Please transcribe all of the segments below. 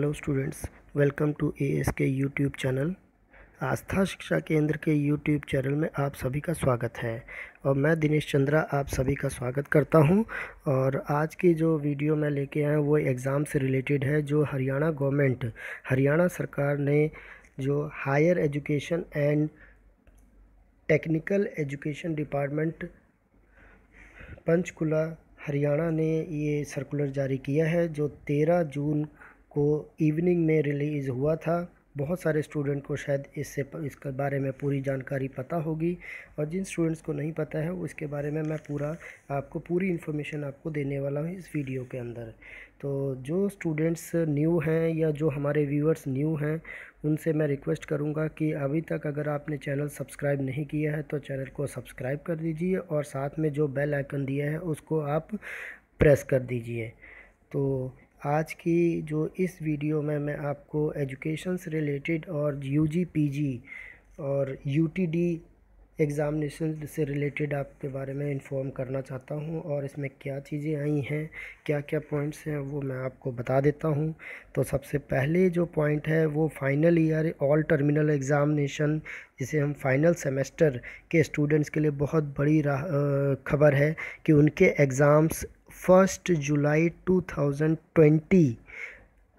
Hello students welcome to A S K YouTube channel Aastha Shiksha Kendra के YouTube channel में आप सभी का स्वागत है। और मैं दिनेश चंद्रा, आप सभी का स्वागत करता हूँ। और आज की जो वीडियो मैं लेके आया वो एग्ज़ाम से रिलेटेड है, जो हरियाणा गवर्नमेंट हरियाणा सरकार ने जो higher education and technical education department Panchkula, Haryana ने ये सर्कुलर जारी किया है, जो तेरह जून को इवनिंग में रिलीज़ हुआ था। बहुत सारे स्टूडेंट को शायद इससे इसके बारे में पूरी जानकारी पता होगी और जिन स्टूडेंट्स को नहीं पता है, उसके बारे में मैं पूरा, आपको पूरी इन्फॉर्मेशन आपको देने वाला हूँ इस वीडियो के अंदर। तो जो स्टूडेंट्स न्यू हैं या जो हमारे व्यूअर्स न्यू हैं, उनसे मैं रिक्वेस्ट करूँगा कि अभी तक अगर आपने चैनल सब्सक्राइब नहीं किया है तो चैनल को सब्सक्राइब कर दीजिए और साथ में जो बेल आइकन दिया है, उसको आप प्रेस कर दीजिए। तो आज की जो इस वीडियो में मैं आपको एजुकेशन से रिलेटेड और यू जी और यू टी एग्ज़ामिनेशन से रिलेटेड आपके बारे में इन्फॉर्म करना चाहता हूँ और इसमें क्या चीज़ें आई हैं क्या क्या पॉइंट्स हैं, वो मैं आपको बता देता हूँ। तो सबसे पहले जो पॉइंट है, वो final year all terminal examination जिसे हम फाइनल सेमेस्टर के स्टूडेंट्स के लिए बहुत बड़ी खबर है कि उनके एग्ज़ाम्स फ़र्स्ट जुलाई टू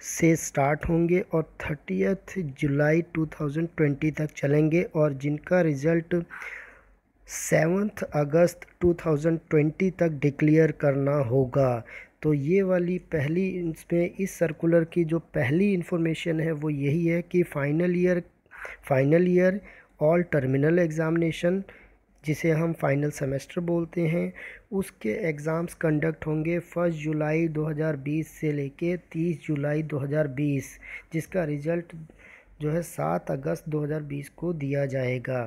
से स्टार्ट होंगे और थर्टियथ जुलाई 2020 तक चलेंगे और जिनका रिज़ल्ट सेवन्थ अगस्त 2020 तक डिक्लेयर करना होगा। तो ये वाली पहली इसमें इस सर्कुलर की जो पहली इन्फॉर्मेशन है वो यही है कि final year final year all terminal examination जिसे हम फाइनल सेमेस्टर बोलते हैं। उसके एग्ज़ाम्स कंडक्ट होंगे फ़र्स्ट जुलाई 2020 से लेके 30 जुलाई 2020 जिसका रिज़ल्ट जो है 7 अगस्त 2020 को दिया जाएगा।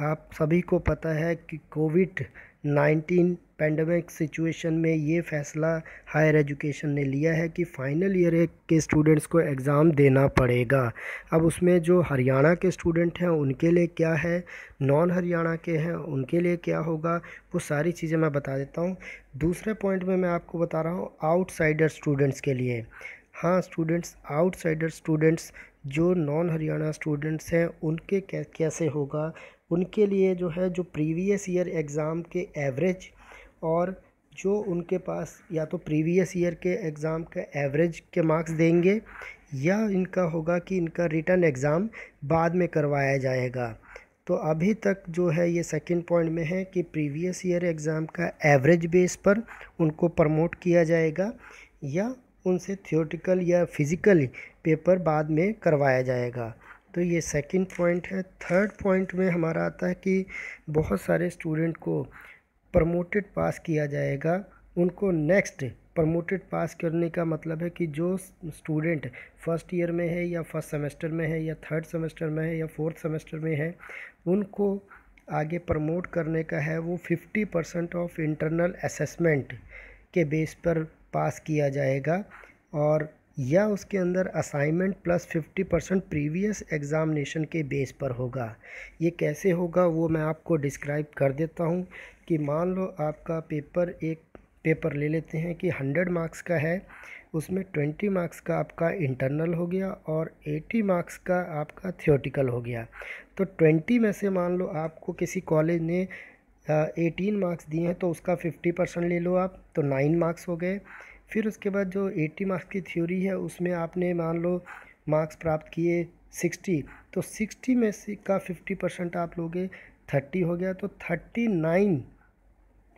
आप सभी को पता है कि कोविड नाइन्टीन पेंडेमिक सिचुएशन में ये फ़ैसला हायर एजुकेशन ने लिया है कि फ़ाइनल ईयर के स्टूडेंट्स को एग्ज़ाम देना पड़ेगा। अब उसमें जो हरियाणा के स्टूडेंट हैं, उनके लिए क्या है? नॉन हरियाणा के हैं, उनके लिए क्या होगा? वो सारी चीज़ें मैं बता देता हूँ। दूसरे पॉइंट में मैं आपको बता रहा हूँ आउटसाइडर स्टूडेंट्स के लिए। हाँ स्टूडेंट्स आउटसाइडर स्टूडेंट्स जो नॉन हरियाणा स्टूडेंट्स हैं, उनके कैसे होगा? उनके लिए जो है, जो प्रीवियस ईयर एग्ज़ाम के एवरेज और जो उनके पास या तो प्रीवियस ईयर के एग्ज़ाम के एवरेज के मार्क्स देंगे या इनका होगा कि इनका रिटर्न एग्ज़ाम बाद में करवाया जाएगा। तो अभी तक जो है ये सेकंड पॉइंट में है कि प्रीवियस ईयर एग्ज़ाम का एवरेज बेस पर उनको प्रमोट किया जाएगा या उनसे थियोटिकल या फ़िज़िकल पेपर बाद में करवाया जाएगा। तो ये सेकंड पॉइंट है। थर्ड पॉइंट में हमारा आता है कि बहुत सारे स्टूडेंट को प्रमोटेड पास किया जाएगा। उनको नेक्स्ट प्रमोटेड पास करने का मतलब है कि जो स्टूडेंट फ़र्स्ट ईयर में है या फ़र्स्ट सेमेस्टर में है या थर्ड सेमेस्टर में है या फोर्थ सेमेस्टर में है, उनको आगे प्रमोट करने का है वो fifty percent of internal assessment के बेस पर पास किया जाएगा। और या उसके अंदर assignment plus fifty percent previous examination के बेस पर होगा। ये कैसे होगा वो मैं आपको डिस्क्राइब कर देता हूँ कि मान लो आपका पेपर एक पेपर ले लेते हैं कि हंड्रेड मार्क्स का है, उसमें ट्वेंटी मार्क्स का आपका इंटरनल हो गया और एटी मार्क्स का आपका थियोटिकल हो गया। तो ट्वेंटी में से मान लो आपको किसी कॉलेज ने एटीन मार्क्स दिए हैं तो उसका फिफ्टी परसेंट ले लो आप तो नाइन मार्क्स हो गए। फिर उसके बाद जो एट्टी मार्क्स की थ्योरी है, उसमें आपने मान लो मार्क्स प्राप्त किए सिक्सटी तो सिक्सटी में से का फिफ्टी परसेंट आप लोगे थर्टी हो गया तो थर्टी नाइन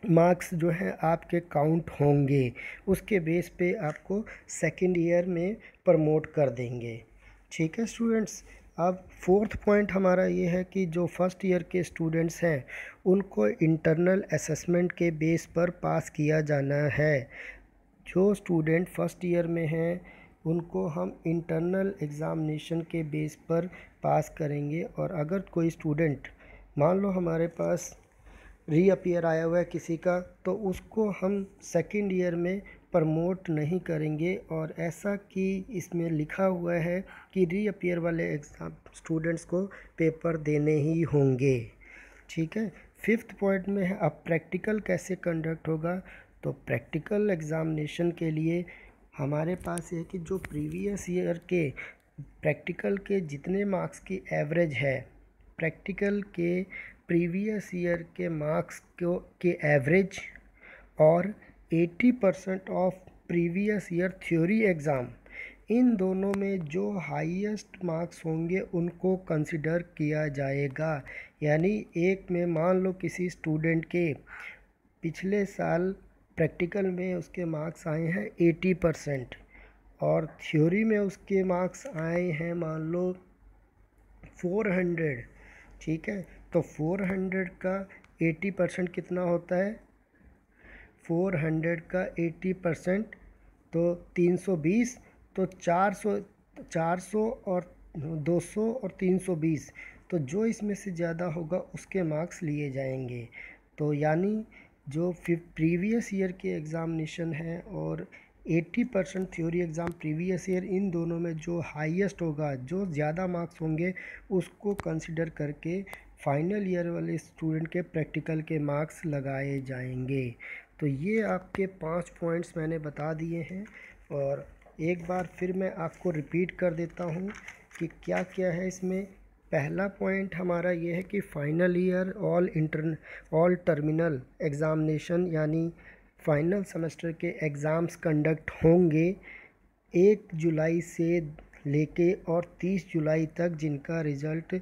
मार्क्स जो है आपके काउंट होंगे। उसके बेस पे आपको सेकेंड ईयर में प्रमोट कर देंगे। ठीक है स्टूडेंट्स, अब फोर्थ पॉइंट हमारा ये है कि जो फ़र्स्ट ईयर के स्टूडेंट्स हैं, उनको इंटरनल असेसमेंट के बेस पर पास किया जाना है। जो स्टूडेंट फ़र्स्ट ईयर में हैं, उनको हम इंटरनल एग्ज़ामिनेशन के बेस पर पास करेंगे। और अगर कोई स्टूडेंट मान लो हमारे पास रीअपियर आया हुआ है किसी का तो उसको हम सेकेंड ईयर में प्रमोट नहीं करेंगे। और ऐसा कि इसमें लिखा हुआ है कि रीअपियर वाले एग्ज़ाम स्टूडेंट्स को पेपर देने ही होंगे। ठीक है? फिफ्थ पॉइंट में है, अब प्रैक्टिकल कैसे कंडक्ट होगा? तो प्रैक्टिकल एग्ज़ामिनेशन के लिए हमारे पास ये कि जो प्रीवियस ईयर के प्रैक्टिकल के जितने मार्क्स की एवरेज है प्रैक्टिकल के प्रीवियस ईयर के मार्क्स को, के एवरेज और 80 percent of previous year theory exam इन दोनों में जो हाईएस्ट मार्क्स होंगे उनको कंसिडर किया जाएगा। यानी एक में मान लो किसी स्टूडेंट के पिछले साल प्रैक्टिकल में उसके मार्क्स आए हैं एटी परसेंट और थ्योरी में उसके मार्क्स आए हैं मान लो फोर हंड्रेड, ठीक है? तो फोर हंड्रेड का एटी परसेंट कितना होता है? फोर हंड्रेड का एटी परसेंट तो तीन सौ बीस तो चार सौ चार सौ और दो सौ और तीन सौ बीस तो जो इसमें से ज़्यादा होगा उसके मार्क्स लिए जाएँगे। तो यानी जो प्रीवियस ईयर के एग्ज़ामिनेशन है और 80 percent theory exam previous year इन दोनों में जो हाईएस्ट होगा, जो ज़्यादा मार्क्स होंगे, उसको कंसिडर करके फाइनल ईयर वाले स्टूडेंट के प्रैक्टिकल के मार्क्स लगाए जाएँगे। तो ये आपके पाँच पॉइंट्स मैंने बता दिए हैं और एक बार फिर मैं आपको रिपीट कर देता हूँ कि क्या क्या है इसमें। पहला पॉइंट हमारा ये है कि final year all inter all terminal examination यानी फ़ाइनल सेमेस्टर के एग्ज़ाम्स कंडक्ट होंगे एक जुलाई से लेके और तीस जुलाई तक जिनका रिज़ल्ट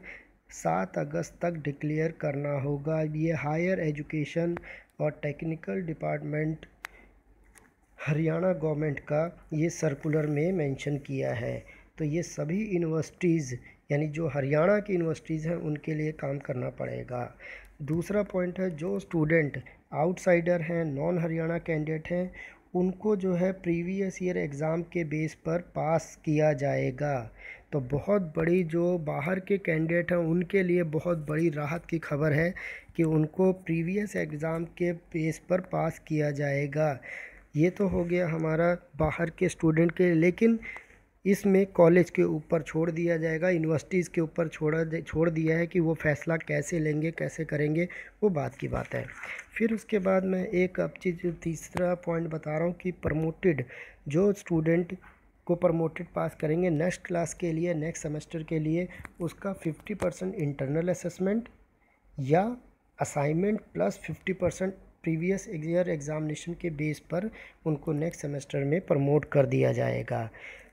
सात अगस्त तक डिक्लेयर करना होगा। ये हायर एजुकेशन और टेक्निकल डिपार्टमेंट हरियाणा गवर्नमेंट का ये सर्कुलर में मेंशन किया है। तो ये सभी यूनिवर्सिटीज़ यानी जो हरियाणा की यूनिवर्सिटीज़ हैं, उनके लिए काम करना पड़ेगा। दूसरा पॉइंट है, जो स्टूडेंट आउटसाइडर हैं नॉन हरियाणा कैंडिडेट हैं, उनको जो है प्रीवियस ईयर एग्ज़ाम के बेस पर पास किया जाएगा। तो बहुत बड़ी जो बाहर के कैंडिडेट हैं, उनके लिए बहुत बड़ी राहत की खबर है कि उनको प्रीवियस एग्ज़ाम के बेस पर पास किया जाएगा। ये तो हो गया हमारा बाहर के स्टूडेंट के लेकिन इसमें कॉलेज के ऊपर छोड़ दिया जाएगा, यूनिवर्सिटीज़ के ऊपर छोड़ा छोड़ दिया है कि वो फ़ैसला कैसे लेंगे, कैसे करेंगे, वो बात की बात है। फिर उसके बाद मैं एक अब चीज़, तीसरा पॉइंट बता रहा हूँ कि प्रमोटेड, जो स्टूडेंट को प्रमोटेड पास करेंगे नेक्स्ट क्लास के लिए, नेक्स्ट सेमेस्टर के लिए, उसका फिफ्टी परसेंट इंटरनल असेसमेंट या assignment plus fifty percent previous year examination के बेस पर उनको नेक्स्ट सेमेस्टर में प्रमोट कर दिया जाएगा।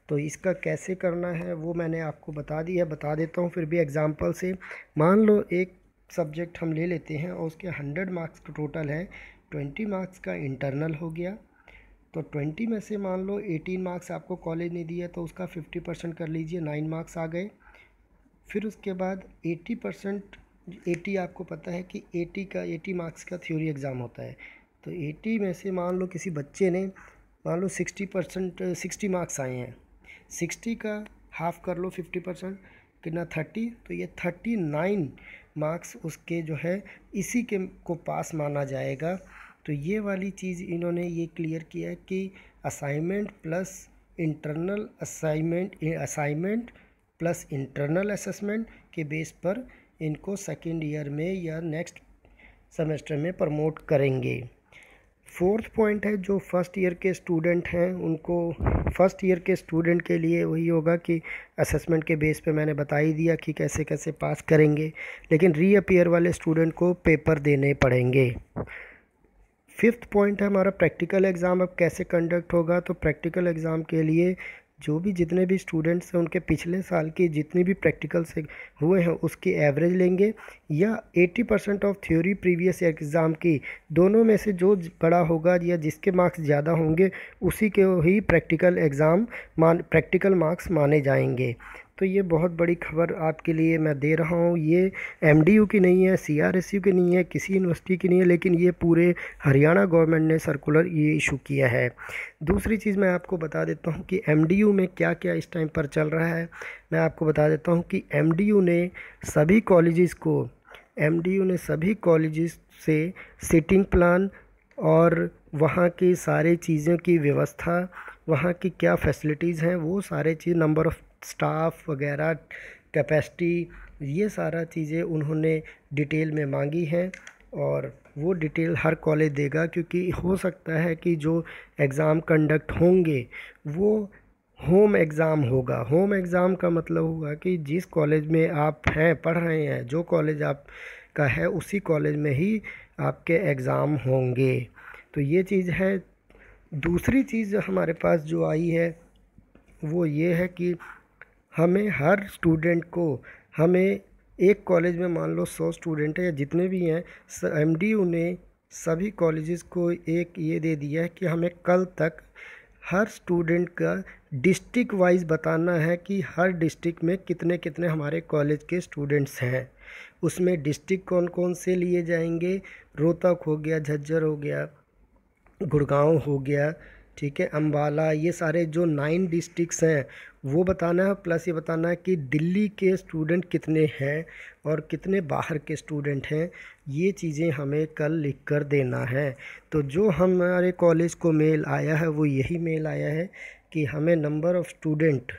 तो इसका कैसे करना है, वो मैंने आपको बता दिया बता देता हूँ, फिर भी एग्ज़ाम्पल से। मान लो एक सब्जेक्ट हम ले लेते हैं और उसके हंड्रेड मार्क्स का टोटल है। ट्वेंटी मार्क्स का इंटरनल हो गया। तो ट्वेंटी में से मान लो एटीन मार्क्स आपको कॉलेज ने दिया तो उसका फिफ्टी परसेंट कर लीजिए नाइन मार्क्स आ गए। फिर उसके बाद एटी परसेंट एटी आपको पता है कि एटी का एटी मार्क्स का थ्योरी एग्ज़ाम होता है। तो एटी में से मान लो किसी बच्चे ने, मान लो सिक्सटी परसेंट सिक्सटी मार्क्स आए हैं। सिक्सटी का हाफ़ कर लो फिफ्टी परसेंट, कितना थर्टी? तो ये थर्टी नाइन मार्क्स उसके जो है, इसी के को पास माना जाएगा। तो ये वाली चीज़ इन्होंने ये क्लियर किया है कि assignment plus internal assignment assignment plus internal assessment के बेस पर इनको सेकेंड ईयर में या नेक्स्ट सेमेस्टर में प्रमोट करेंगे। फोर्थ पॉइंट है जो फ़र्स्ट ईयर के स्टूडेंट हैं, उनको फ़र्स्ट ईयर के स्टूडेंट के लिए वही होगा कि असेसमेंट के बेस पे मैंने बता ही दिया कि कैसे कैसे पास करेंगे, लेकिन रीअपियर वाले स्टूडेंट को पेपर देने पड़ेंगे। फिफ्थ पॉइंट है हमारा प्रैक्टिकल एग्ज़ाम अब कैसे कंडक्ट होगा? तो प्रैक्टिकल एग्ज़ाम के लिए जो भी जितने भी स्टूडेंट्स हैं, उनके पिछले साल की जितनी भी प्रैक्टिकल से हुए हैं, उसकी एवरेज लेंगे या 80 percent of theory previous exam की। दोनों में से जो बड़ा होगा या जिसके मार्क्स ज़्यादा होंगे, उसी के ही प्रैक्टिकल एग्ज़ाम मान प्रैक्टिकल मार्क्स माने जाएँगे। तो ये बहुत बड़ी खबर आपके लिए मैं दे रहा हूँ। ये एमडीयू की नहीं है सीआरएसयू की नहीं है, किसी यूनिवर्सिटी की नहीं है, लेकिन ये पूरे हरियाणा गवर्नमेंट ने सर्कुलर ये इशू किया है। दूसरी चीज़ मैं आपको बता देता हूँ कि एमडीयू में क्या क्या इस टाइम पर चल रहा है। मैं आपको बता देता हूँ कि एमडीयू ने सभी कॉलेज़ को एमडीयू ने सभी कॉलेज़ से सिटिंग प्लान और वहाँ की सारी चीज़ों की व्यवस्था, वहाँ की क्या फैसिलिटीज़ हैं, वो सारे चीज़ नंबर ऑफ़ स्टाफ वगैरह, कैपेसिटी, ये सारा चीज़ें उन्होंने डिटेल में मांगी हैं और वो डिटेल हर कॉलेज देगा क्योंकि हो सकता है कि जो एग्ज़ाम कंडक्ट होंगे, वो होम एग्ज़ाम होगा। होम एग्ज़ाम का मतलब होगा कि जिस कॉलेज में आप हैं, पढ़ रहे हैं, जो कॉलेज आप का है, उसी कॉलेज में ही आपके एग्ज़ाम होंगे। तो ये चीज़ है। दूसरी चीज़ हमारे पास जो आई है, वो ये है कि हमें हर स्टूडेंट को, हमें एक कॉलेज में मान लो सौ स्टूडेंट है या जितने भी हैं एम डी ने सभी कॉलेजेस को एक ये दे दिया है कि हमें कल तक हर स्टूडेंट का डिस्ट्रिक्ट वाइज बताना है कि हर डिस्ट्रिक्ट में कितने कितने हमारे कॉलेज के स्टूडेंट्स हैं। उसमें डिस्ट्रिक्ट कौन कौन से लिए जाएँगे? रोहतक हो गया, झज्जर हो गया, गुड़गांव हो गया ठीक है अम्बाला ये सारे जो नाइन डिस्ट्रिक्स हैं, वो बताना है प्लस ये बताना है कि दिल्ली के स्टूडेंट कितने हैं और कितने बाहर के स्टूडेंट हैं, ये चीज़ें हमें कल लिख कर देना है। तो जो हमारे कॉलेज को मेल आया है, वो यही मेल आया है कि हमें नंबर ऑफ़ स्टूडेंट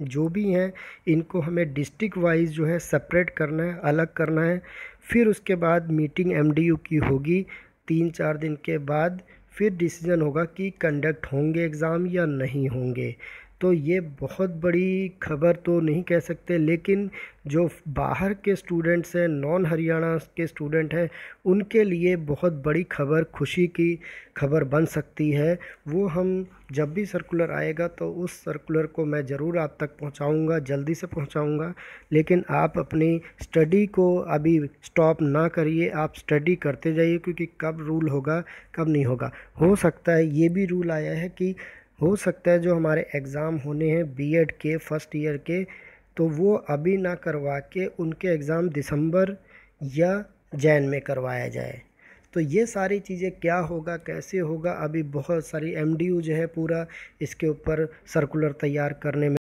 जो भी हैं, इनको हमें डिस्ट्रिक्ट वाइज जो है सेपरेट करना है, अलग करना है। फिर उसके बाद मीटिंग एमडीयू की होगी, तीन चार दिन के बाद फिर डिसीज़न होगा कि कंडक्ट होंगे एग्ज़ाम या नहीं होंगे। तो ये बहुत बड़ी खबर तो नहीं कह सकते, लेकिन जो बाहर के स्टूडेंट्स हैं नॉन हरियाणा के स्टूडेंट हैं, उनके लिए बहुत बड़ी खबर, खुशी की खबर बन सकती है। वो हम जब भी सर्कुलर आएगा तो उस सर्कुलर को मैं ज़रूर आप तक पहुंचाऊँगा, जल्दी से पहुंचाऊँगा। लेकिन आप अपनी स्टडी को अभी स्टॉप ना करिए, आप स्टडी करते जाइए, क्योंकि कब रूल होगा, कब नहीं होगा। हो सकता है ये भी रूल आया है कि हो सकता है जो हमारे एग्ज़ाम होने हैं बीएड के फ़र्स्ट ईयर के तो वो अभी ना करवा के उनके एग्ज़ाम दिसंबर या जैन में करवाया जाए। तो ये सारी चीज़ें क्या होगा, कैसे होगा, अभी बहुत सारी एमडीयू जो है पूरा इसके ऊपर सर्कुलर तैयार करने में